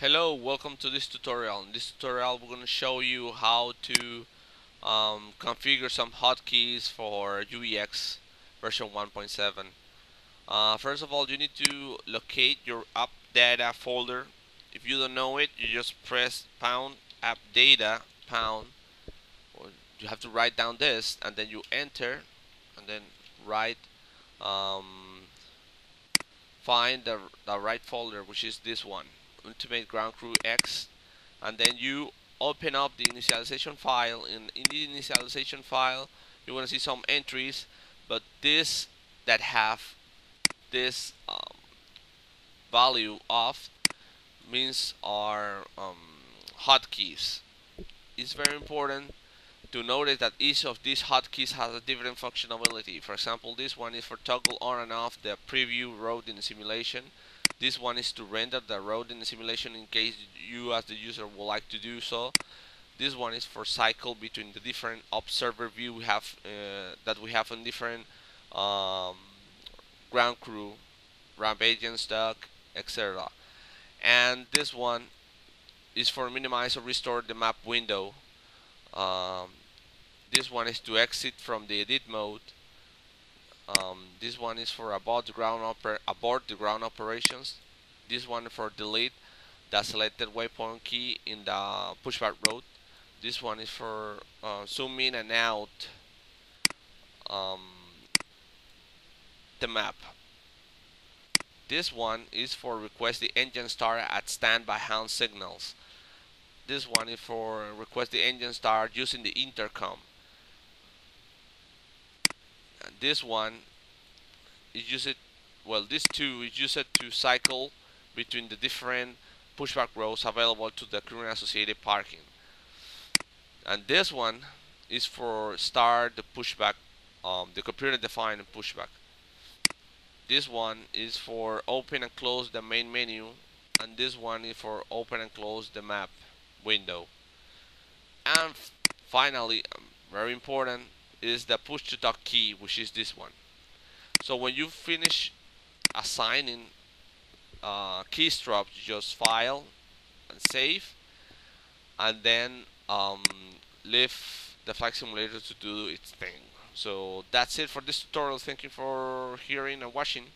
welcome to this tutorial. In this tutorial we're going to show you how to um, configure some hotkeys for UGCX version 1.7. Uh, first of all you need to locate your app data folder. If you don't know it you just press pound app data pound you have to write down this and then you enter and then write um, find the, the right folder which is this one Ultimate Ground Crew X and then you open up the initialization file in, in the initialization file you're going to see some entries but this that have this um, value of means are um, hotkeys it's very important to notice that each of these hotkeys has a different functionality. For example, this one is for toggle on and off the preview road in the simulation. This one is to render the road in the simulation in case you as the user would like to do so. This one is for cycle between the different observer view we have uh, that we have on different um, ground crew, ramp agent stack, etc. And this one is for minimize or restore the map window. Um, this one is to exit from the edit mode um, this one is for abort the ground abort the ground operations. This one for delete the selected waypoint key in the pushback road this one is for uh, zoom in and out um, the map. This one is for request the engine start at standby hand signals. This one is for request the engine start using the intercom this one is used well this two is used to cycle between the different pushback rows available to the current associated parking. And this one is for start the pushback um, the computer defined pushback. This one is for open and close the main menu and this one is for open and close the map window. And finally um, very important is the push to talk key which is this one. So when you finish assigning uh, keystrokes you just file and save and then um, leave the flight simulator to do its thing. So that's it for this tutorial. Thank you for hearing and watching